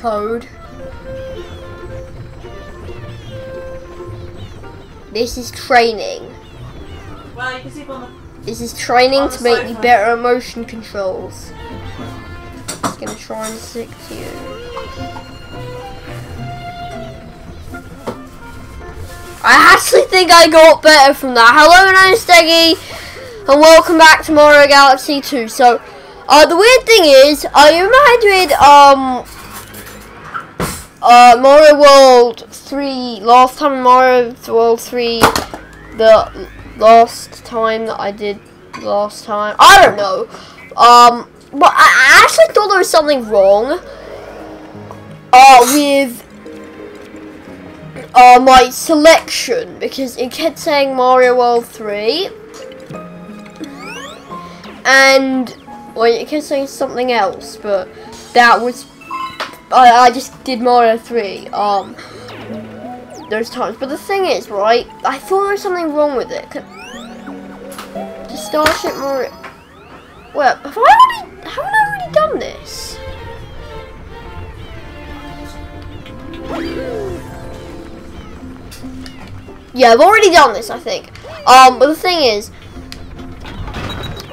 Toad. This is training. Well, you can see on the. This is training to make me better at motion controls. Just gonna try and stick to you. I actually think I got better from that. Hello, my name's Steggy, and welcome back to Mario Galaxy 2. So, uh, the weird thing is, I reminded, um, uh, Mario World 3, last time Mario World 3, the last time that I did last time. I don't know. Um, but I, actually thought there was something wrong, uh, with uh, my selection because it kept saying Mario World 3 and well it kept saying something else but that was I, I just did Mario 3 um those times. But the thing is right I thought there was something wrong with it. The Starship Mario well have I already haven't I already done this? Yeah, I've already done this, I think. Um, but the thing is,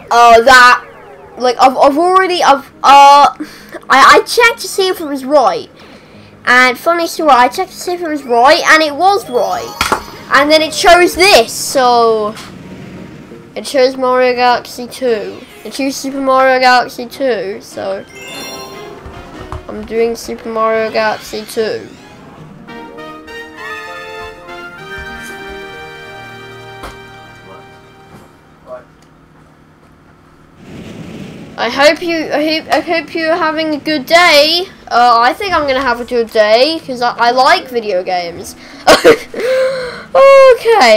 uh, that, like, I've, I've already, I've, uh, I, I checked to see if it was right. And funny story, I checked to see if it was right, and it was right. And then it shows this, so, it shows Mario Galaxy 2. It shows Super Mario Galaxy 2, so, I'm doing Super Mario Galaxy 2. I hope you. I hope. I hope you're having a good day. Uh, I think I'm gonna have a good day because I, I like video games. okay.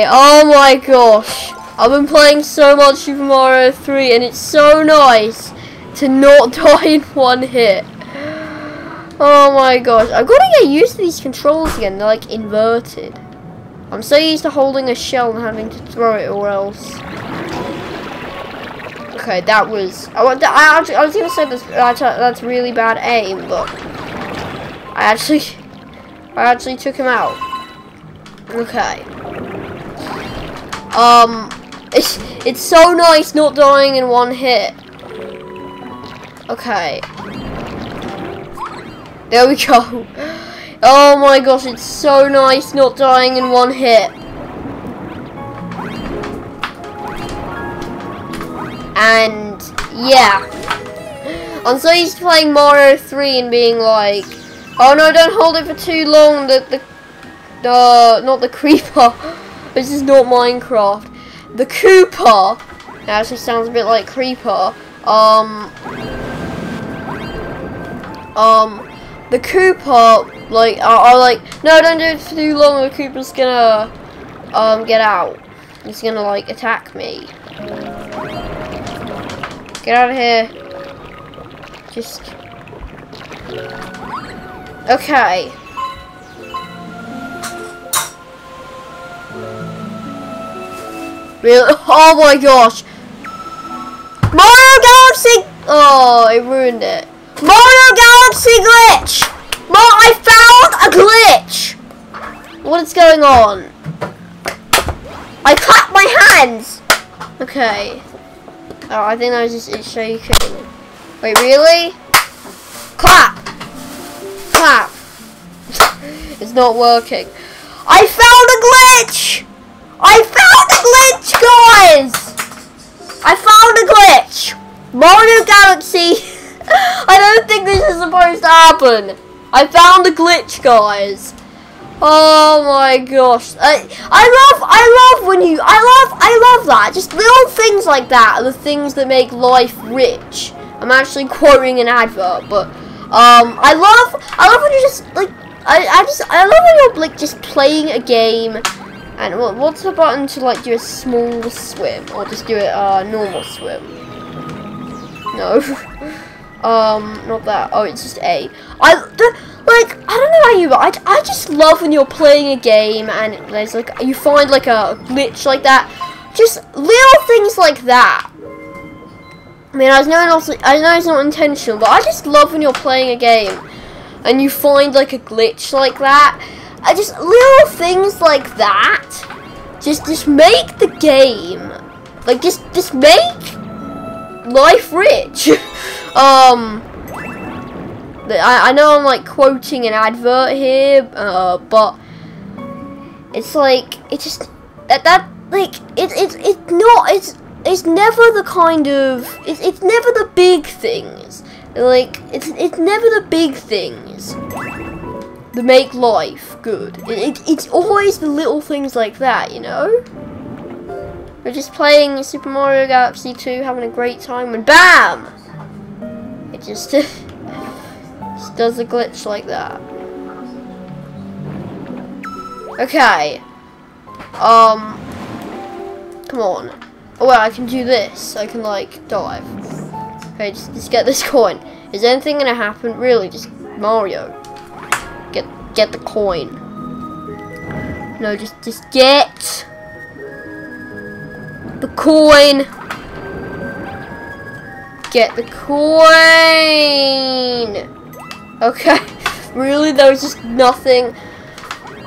Oh my gosh. I've been playing so much Super Mario 3, and it's so nice to not die in one hit. Oh my gosh. I've got to get used to these controls again. They're like inverted. I'm so used to holding a shell and having to throw it or else. Okay, that was. I, wa- I, actually, I was gonna say this. That's, that's really bad aim, but I actually, I actually took him out. Okay. Um, it's it's so nice not dying in one hit. Okay. There we go. Oh my gosh, it's so nice not dying in one hit. And yeah, I'm so to playing Mario 3 and being like, oh no, don't hold it for too long. The the the not the creeper. This is not Minecraft. The Cooper. It actually sounds a bit like creeper. Um. Um. The Koopa, like, are like, no, don't do it for too long. The Koopa's gonna um get out. He's gonna like attack me. Get out of here. Just. Okay. Oh my gosh. Mario Galaxy. Oh, it ruined it. Mario Galaxy glitch. Mo, I found a glitch. What is going on? I clapped my hands. Okay. Oh, I think that was just it shaking. Wait, really? Clap! Clap! it's not working. I found a glitch! I found a glitch, guys! I found a glitch! Mario Galaxy! I don't think this is supposed to happen. I found a glitch, guys. Oh my gosh. I I love I love when you I love I love that. Just little things like that are the things that make life rich. I'm actually quoting an advert, but um I love I love when you just like I, I just I love when you're like just playing a game and what, what's the button to like do a small swim or just do it uh normal swim? No. um not that. Oh it's just A. I the, like I don't know about you, but I, I just love when you're playing a game and there's like you find like a glitch like that. Just little things like that. I mean, I know, also, I know it's not intentional, but I just love when you're playing a game and you find like a glitch like that. I just little things like that. Just just make the game like just just make life rich. um I, I know I'm like quoting an advert here, uh, but it's like it just that that like it it it's not it's it's never the kind of it's it's never the big things. Like it's it's never the big things that make life good. It, it it's always the little things like that, you know. We're just playing Super Mario Galaxy 2, having a great time, and BAM! It just does a glitch like that. Okay. Um. Come on. Oh well, I can do this. I can like dive. Okay, just, just get this coin. Is anything gonna happen? Really, just Mario. Get get the coin. No, just just get the coin. Get the coin. Okay. really, there was just nothing.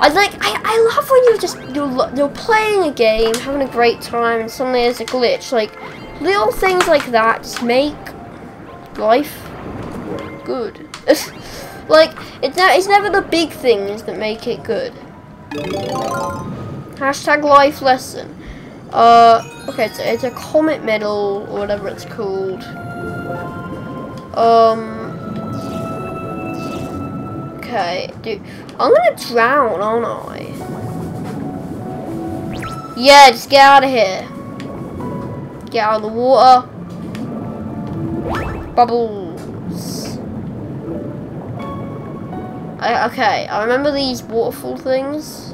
I like. I, I love when you're just you're you're playing a game, having a great time, and suddenly there's a glitch. Like little things like that just make life good. like it's ne it's never the big things that make it good. Hashtag life lesson. Uh, okay, it's, it's a comet medal or whatever it's called. Um. Okay, dude, I'm gonna drown, aren't I? Yeah, just get out of here. Get out of the water. Bubbles. I, okay, I remember these waterfall things.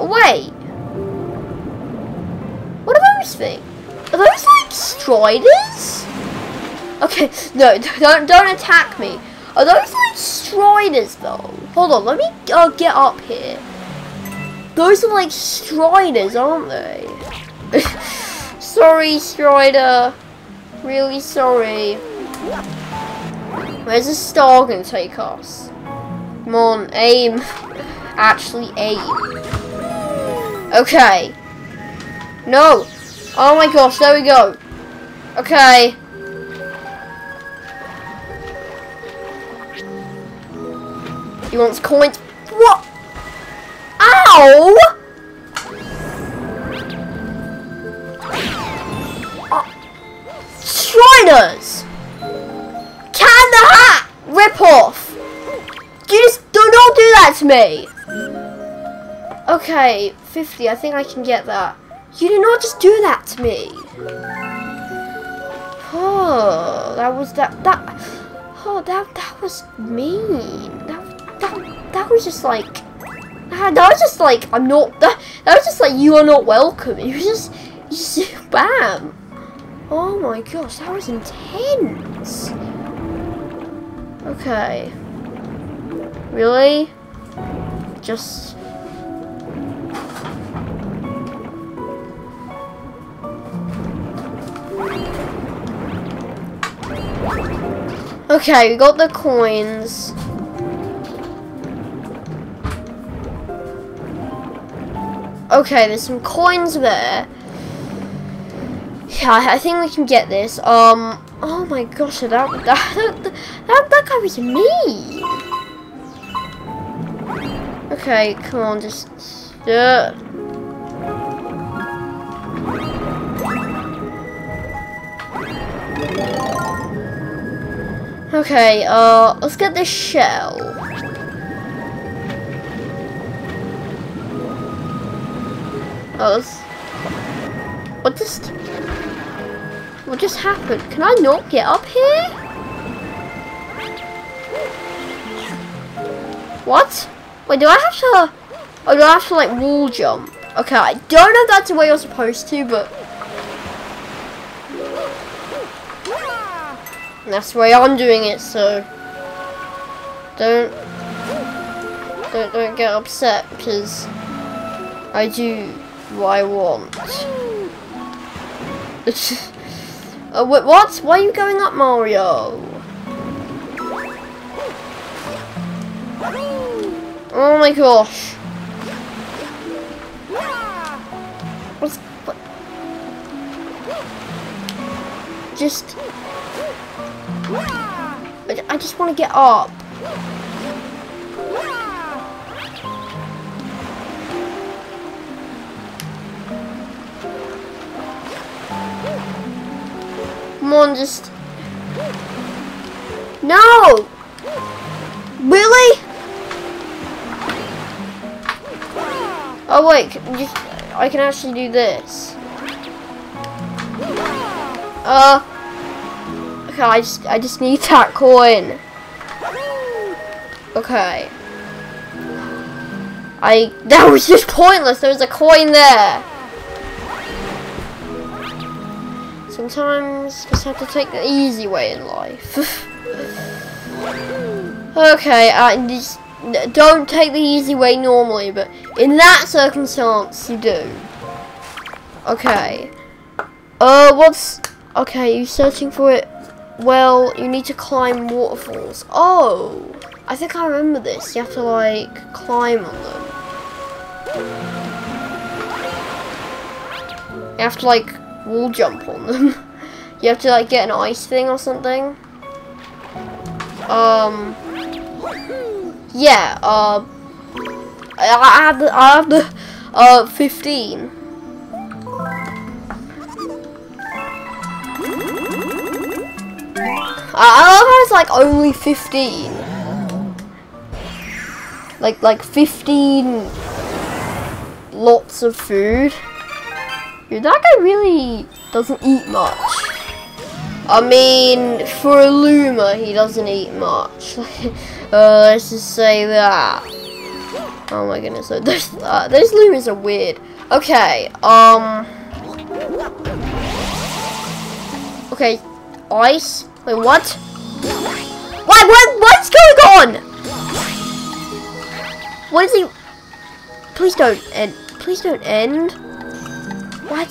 Oh, wait. What are those things? Are those like striders? Okay, no, don't don't attack me. Are those like striders though? Hold on, let me uh, get up here. Those are like striders, aren't they? sorry, Strider. Really sorry. Where's the star gonna take us? Come on, aim. Actually aim. Okay. No. Oh my gosh, there we go. Okay. He wants coins. What? Ow! Oh. Can the hat! Rip off! You just do not do that to me! Okay, 50. I think I can get that. You did not just do that to me. Oh, that was that that. Oh, that that was mean. That was just like. That, that was just like I'm not. That that was just like you are not welcome. You just you just bam. Oh my gosh, that was intense. Okay. Really? Just Okay, we got the coins. Okay, there's some coins there. Yeah, I think we can get this. Um, oh my gosh, that that that, that, that guy was me. Okay, come on, just yeah. Okay, uh, let's get this shell. Let's... What just... What just happened? Can I not get up here? What? Wait, do I have to... Oh, do I have to, like, wall jump? Okay, I don't know if that's the way you're supposed to, but... That's the way I'm doing it, so don't don't don't get upset because I do what I want. uh, wait, what? Why are you going up, Mario? Oh my gosh. What's... What? Just... I, I just want to get up. Come just no. Really? Oh wait, I can actually do this. Uh, okay, I just, I just need that coin. Okay. I, that was just pointless, there was a coin there. Sometimes just have to take the easy way in life. okay, I just don't take the easy way normally, but in that circumstance, you do. Okay. Uh, what's okay? You searching for it? Well, you need to climb waterfalls. Oh, I think I remember this. You have to like climb on them. You have to like wall jump on them. you have to like get an ice thing or something. Um. Yeah. Uh. I, have the I have the uh 15. I I love how it's like only 15. Like like 15 lots of food. That guy really doesn't eat much. I mean, for a Luma, he doesn't eat much. uh, let's just say that. Oh my goodness, so those, uh, those Lumas are weird. Okay, um... Okay, ice. Wait, what? What? What? What's going on? What is he? Please don't end. Please don't end. What?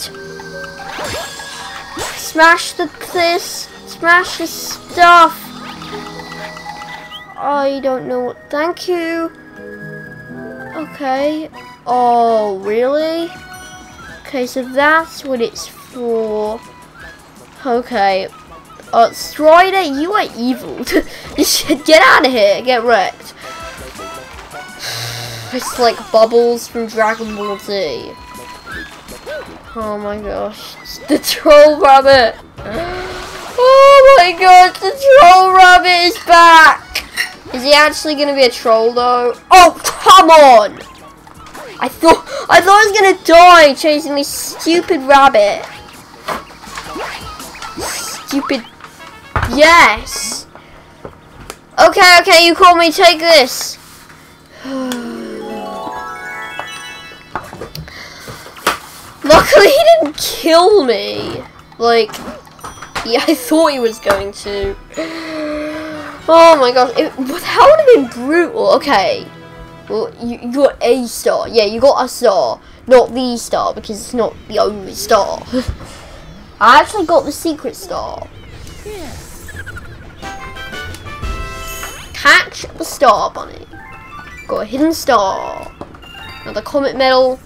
Smash the this. Smash the stuff. I don't know. Thank you. Okay. Oh, really? Okay, so that's what it's for. Okay. Uh, Strider, you are evil. get out of here. Get wrecked. It's like Bubbles from Dragon Ball Z. Oh my gosh. It's the troll rabbit. Oh my gosh, the troll rabbit is back. Is he actually gonna be a troll though? Oh, come on. I thought I thought I was gonna die chasing this stupid rabbit. Stupid. Yes. Okay, okay, you call me. Take this. Oh. Luckily, he didn't kill me. Like, yeah, I thought he was going to. Oh my gosh, it, that would have been brutal. Okay, well, you, you got a star. Yeah, you got a star, not the star because it's not the only star. I actually got the secret star. Catch the star bunny. Got a hidden star. Another comet medal.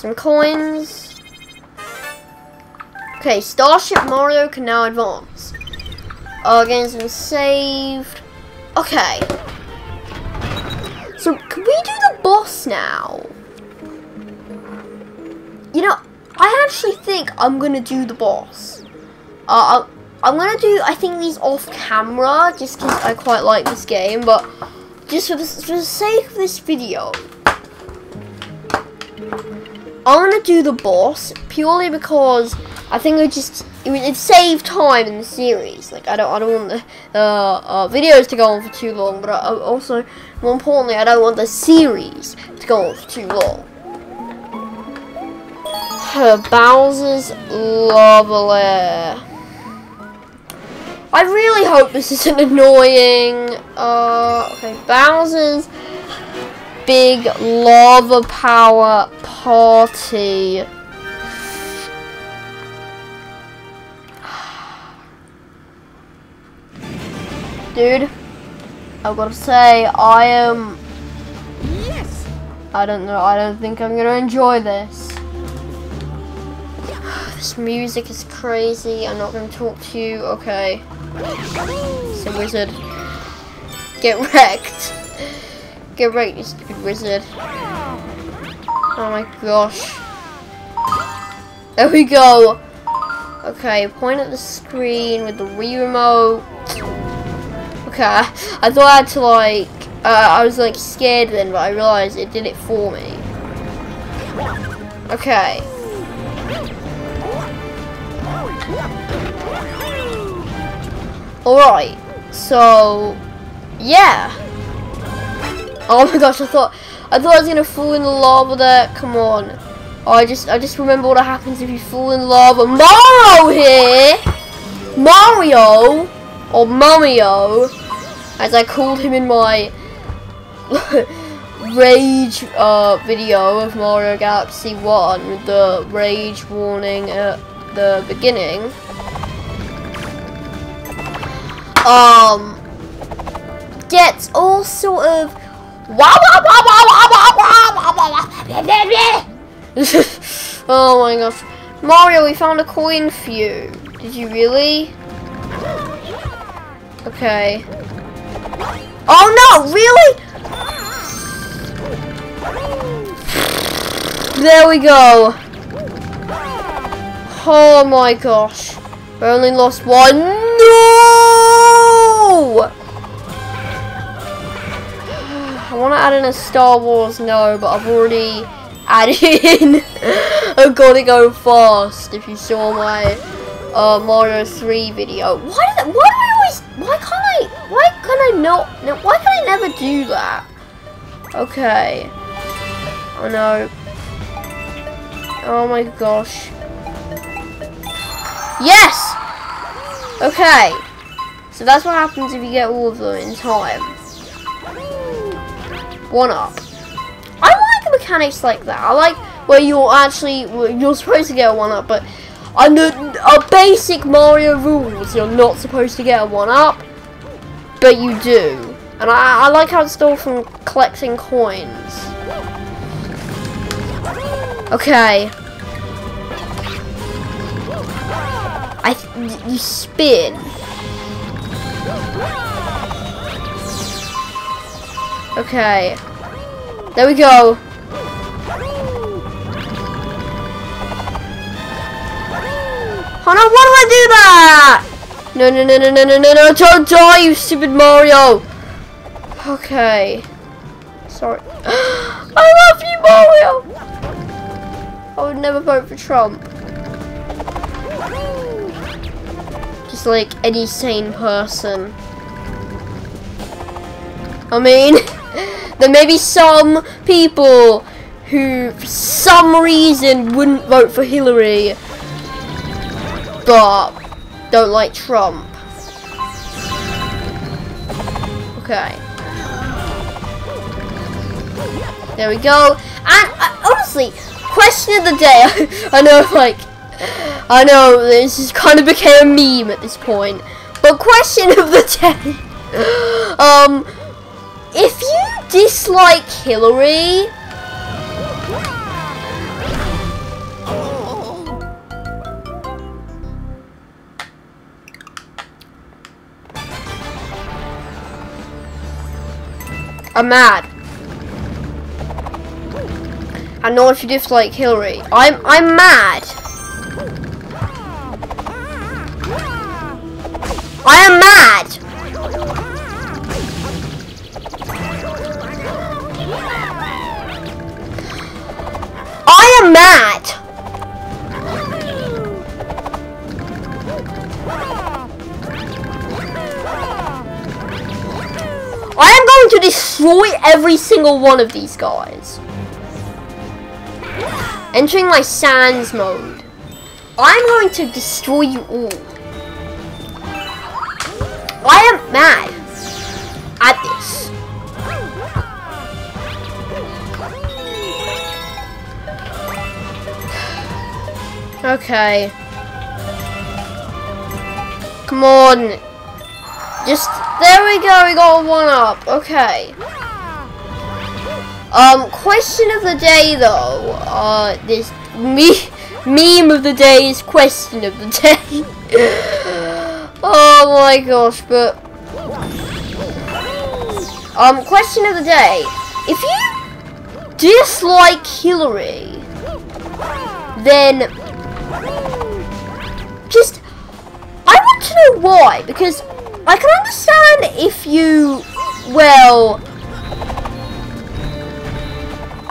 Some coins. Okay, Starship Mario can now advance. Our game's been saved. Okay. So, can we do the boss now? You know, I actually think I'm gonna do the boss. Uh, I'm gonna do, I think, these off camera, just because I quite like this game, but just for the, for the sake of this video, I'm gonna do the boss purely because I think it just it would save time in the series. Like I don't I don't want the uh, uh, videos to go on for too long, but I, I also more importantly I don't want the series to go on for too long. Bowser's Lava. I really hope this isn't annoying. Uh, okay, Bowser's big lava power party. Dude, I've got to say, I am. Yes. I don't know. I don't think I'm gonna enjoy this. This music is crazy. I'm not gonna talk to you. Okay. It's a wizard. Get wrecked. Get wrecked, you stupid wizard. Oh my gosh. There we go. Okay, point at the screen with the Wii remote. Okay, I thought I had to like, uh, I was like scared then, but I realized it did it for me. Okay. Alright, so, yeah. Oh my gosh, I thought, I thought I was gonna fall in the lava there, come on. Oh, I just, I just remember what happens if you fall in lava. Mario here! Mario! Or Mario, as I called him in my rage uh, video of Mario Galaxy 1 with the rage warning at the beginning. Um, gets all sort of oh my gosh. Mario, we found a coin for you. Did you really? Okay. Oh no, really? There we go. Oh my gosh. We only lost one. No! Want to add in a Star Wars no, but I've already added in I've got to go fast. If you saw my uh, Mario 3 video. Why, why do I always, why can't I, why can I not, no, why can I never do that? Okay. Oh no. Oh my gosh. Yes! Okay. So that's what happens if you get all of them in time. One up. I like mechanics like that. I like where you're actually, you're supposed to get a one up, but under a basic Mario rules, you're not supposed to get a one up, but you do. And I, I like how it's still from collecting coins. Okay. I you spin. Okay. There we go. Oh no, why do I do that? No, no, no, no, no, no, no, no, don't die, you stupid Mario. Okay. Sorry. I love you, Mario. I would never vote for Trump. Just like any sane person. I mean, there may be some people who, for some reason, wouldn't vote for Hillary, but don't like Trump. Okay. There we go. And uh, honestly, question of the day. I know, like, I know this is kind of became a meme at this point. But question of the day. um, if you dislike Hillary, I'm mad. I know if you dislike Hillary. I'm I'm mad. I am mad. I am mad. I am going to destroy every single one of these guys. Entering my Sans mode. I'm going to destroy you all. I am mad at this. Okay. Come on. Just, there we go, we got one up. Okay. Um, question of the day though. Uh, this me meme of the day is question of the day. oh my gosh, but um, question of the day. If you dislike Hillary, then just I want to know why because I can understand if you well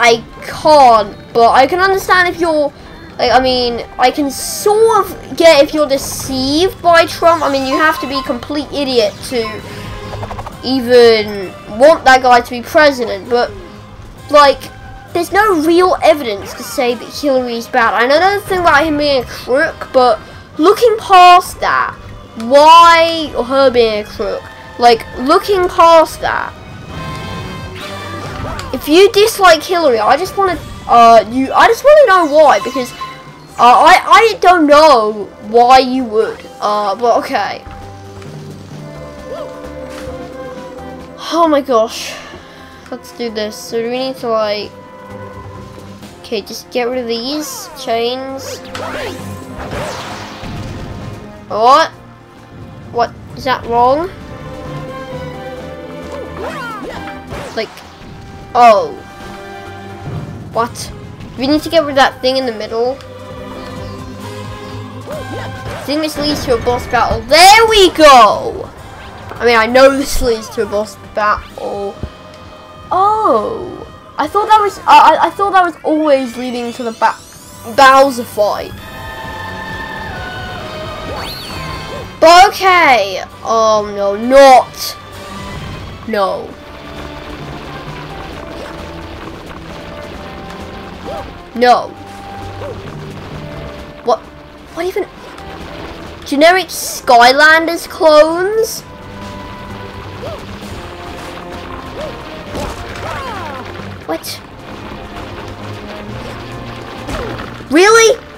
I can't, but I can understand if you're, like, I mean, I can sort of get if you're deceived by Trump. I mean, you have to be a complete idiot to even want that guy to be president, but, like, there's no real evidence to say that Hillary's bad. I know the thing about him being a crook, but looking past that, why, her being a crook, like, looking past that, if you dislike Hillary, I just want to, uh, you, I just want to know why, because, uh, I, I don't know why you would, uh, but okay. Oh my gosh. Let's do this. So do we need to, like, okay, just get rid of these chains. What? What? Is that wrong? It's like, Oh. What? We need to get rid of that thing in the middle. I think this leads to a boss battle. There we go! I mean, I know this leads to a boss battle. Oh. I thought that was, I, I thought that was always leading to the ba Bowser fight. Okay. Oh no, not. No. No. What? What even? Generic Skylanders clones? What? Really?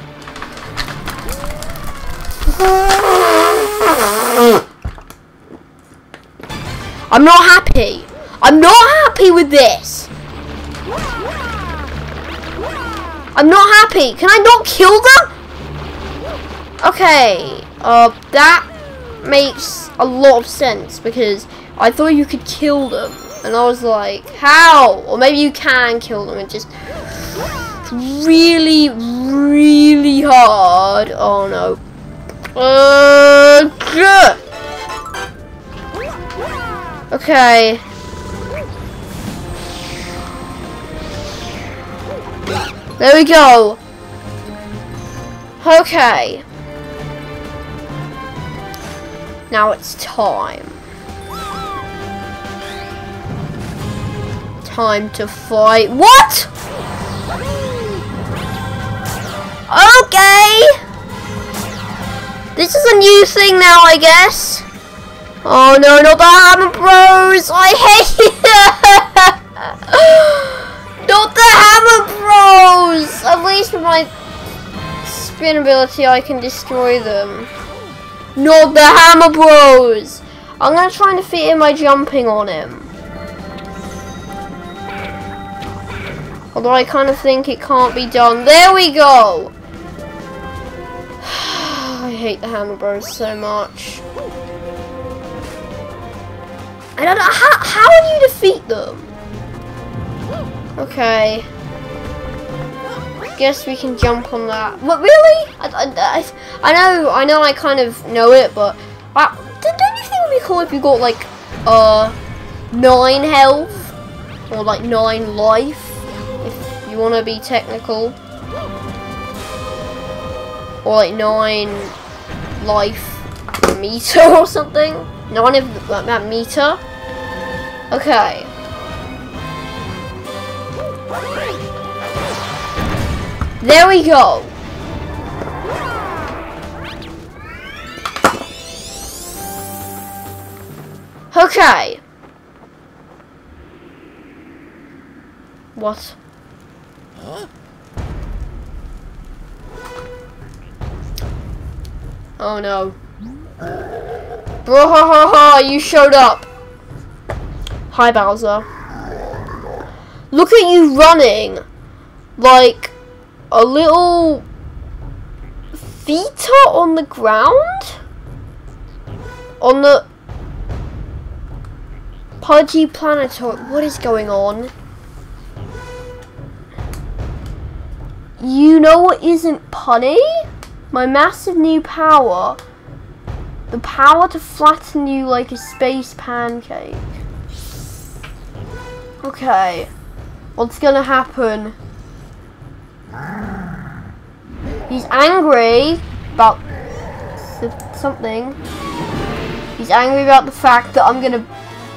I'm not happy. I'm not happy with this. I'm not happy. Can I not kill them? Okay. Uh, that makes a lot of sense because I thought you could kill them. And I was like, how? Or maybe you can kill them. and just really, really hard. Oh no. Uh, okay. There we go. Okay. Now it's time. Time to fight. What? Okay. This is a new thing now, I guess. Oh no, not the Hammer Bros! I hate it! Not the Hammer Bros! At least with my spin ability I can destroy them. Not the Hammer Bros! I'm gonna try and defeat him by jumping on him. Although I kind of think it can't be done. There we go! I hate the Hammer Bros so much. I don't know, how, how do you defeat them? Okay. Guess we can jump on that. What, really? I, I, I, know, I know I kind of know it, but... Uh, don't you think it would be cool if you got, like, uh, 9 health? Or, like, 9 life? If you want to be technical. Or, like, 9 life meter or something? No, 9 of that meter? Okay. There we go. Okay. What? Huh? Oh no. Bro, you showed up. Hi, Bowser. Look at you running like a little feet on the ground? On the Pudgy Planetoid. What is going on? You know what isn't punny? My massive new power. The power to flatten you like a space pancake. Okay. What's gonna happen? He's angry about something. He's angry about the fact that I'm gonna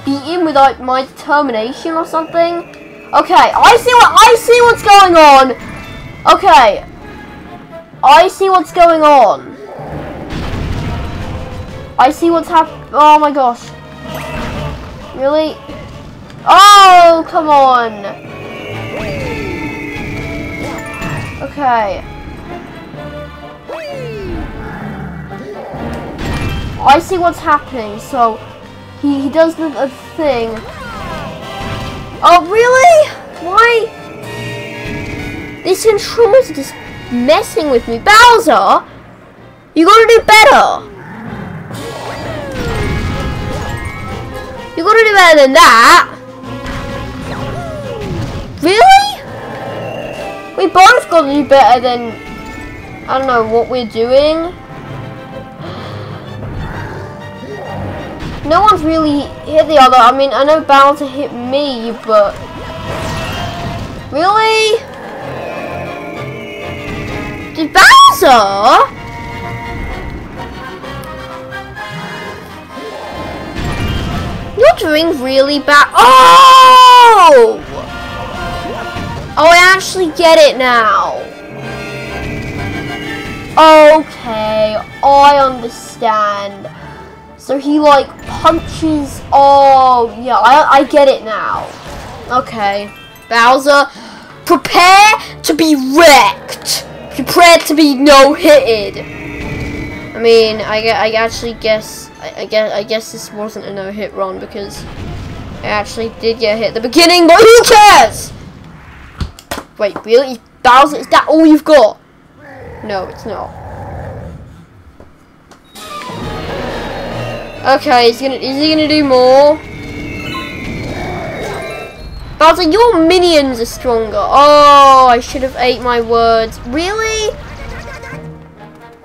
beat him without my determination or something. Okay, I see what I see what's going on. Okay. I see what's going on. I see what's happening. Oh my gosh. Really? Oh, come on. Okay. I see what's happening, so he, he does the, the thing. Oh, really? Why? These controllers are just messing with me. Bowser, you gotta do better. You gotta do better than that. Really? We both gotta do better than, I don't know, what we're doing. No one's really hit the other. I mean, I know Bowser hit me, but... Really? Did Bowser? You're doing really bad. Oh! Oh, I actually get it now. Okay, I understand. So he like punches. Oh, yeah, I, I get it now. Okay. Bowser, prepare to be wrecked. Prepare to be no-hitted. I mean, I, I actually guess, I, I guess, I guess this wasn't a no-hit run because I actually did get hit at the beginning, but who cares? Wait, really? Bowser, is that all you've got? No, it's not. Okay, he's gonna is he gonna do more? Bowser, your minions are stronger. Oh, I should have ate my words. Really?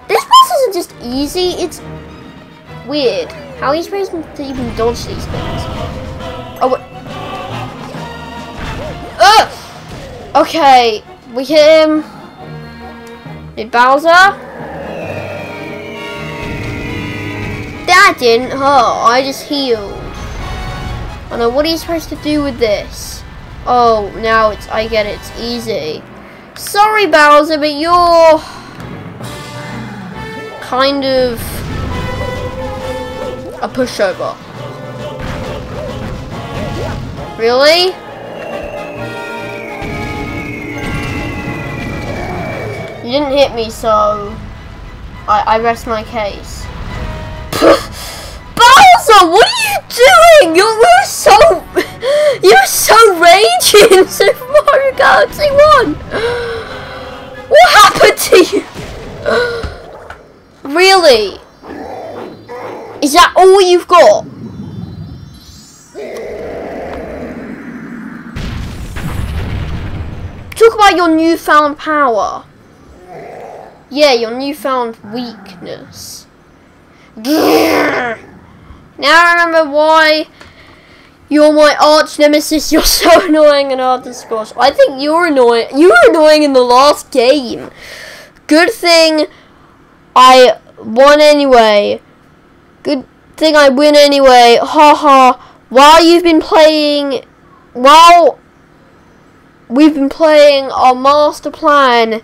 This boss isn't just easy, it's weird. How are you supposed to even dodge these things? Oh, what? Ugh! Okay, we hit him. Did Bowser? that didn't hurt. I just healed. Oh know what are you supposed to do with this? Oh, now it's, I get it, it's easy. Sorry, Bowser, but you're kind of a pushover. Really? You didn't hit me, so I, I rest my case. Bowser, what are you doing? You were so you were so raging in Super Mario Galaxy 1. What happened to you? Really? Is that all you've got? Talk about your newfound power. Yeah, your newfound weakness. Now I remember why you're my arch nemesis. You're so annoying and hard to squash. I think you're annoying. You were annoying in the last game. Good thing I won anyway. Good thing I win anyway. Ha ha. While you've been playing, while we've been playing our master plan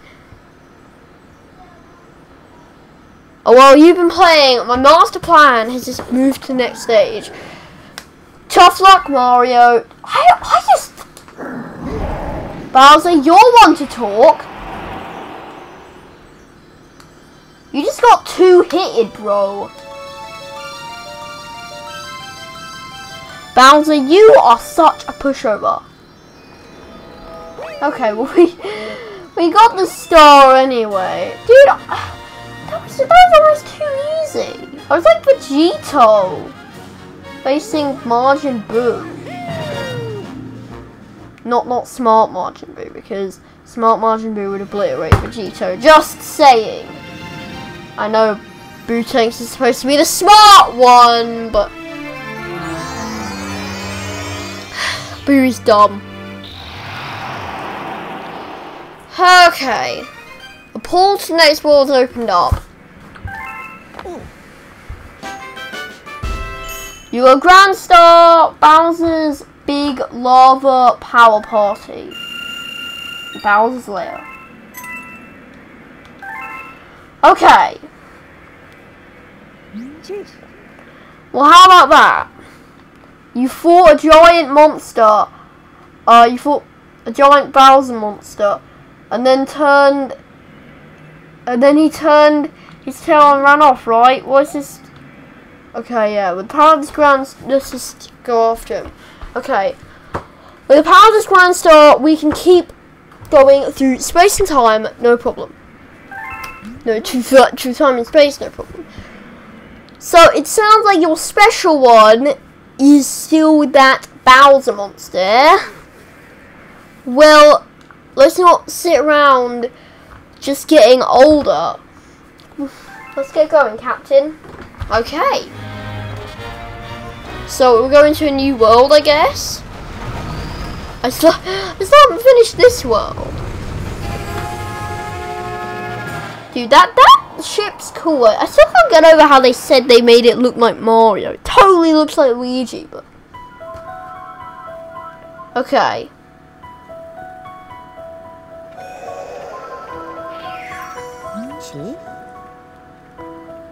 Oh, well, you've been playing, my master plan has just moved to the next stage. Tough luck, Mario. I, I just... Bowser, you're one to talk. You just got two hitted, bro. Bowser, you are such a pushover. Okay, well we we got the star anyway. Dude, that that was almost too easy. I was like Vegito facing Majin Buu. Not not smart Majin Buu because smart Majin Buu would obliterate Vegito. Just saying. I know Buutenks is supposed to be the smart one, but Boo's dumb. Okay. A portal to the next world opened up. You got Grand Star, Bowser's Big Lava Power Party. Bowser's Lair. Okay. Well, how about that? You fought a giant monster. Uh, you fought a giant Bowser monster, and then turned, and then he turned his tail and ran off. Right? What's this? Okay, yeah. With power of this grand, let's just go after him. Okay. With the power of this grand star, we can keep going through space and time, no problem. No, through, through time and space, no problem. So it sounds like your special one is still with that Bowser monster. Well, let's not sit around just getting older. Let's get going, Captain. Okay. So we're going to a new world, I guess. I still, I still haven't finished this world. Dude, that that ship's cool. I still can't get over how they said they made it look like Mario. It totally looks like Luigi, but okay.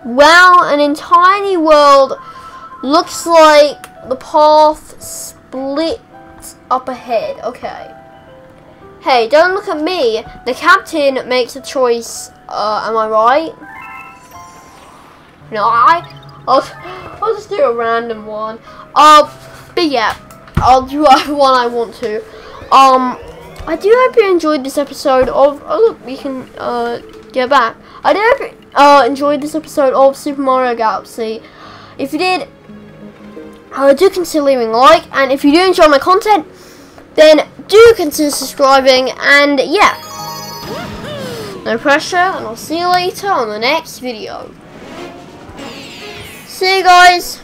Wow, an entirely new world looks like the path splits up ahead. Okay. Hey, don't look at me. The captain makes a choice. Uh, am I right? No, I. I'll, I'll just do a random one. Uh, but yeah, I'll do one I want to. Um, I do hope you enjoyed this episode of. Oh look, we can uh get back. I do hope you uh enjoyed this episode of Super Mario Galaxy. If you did, uh, do consider leaving a like, and if you do enjoy my content, then do consider subscribing. And yeah, no pressure, and I'll see you later on the next video. See you guys.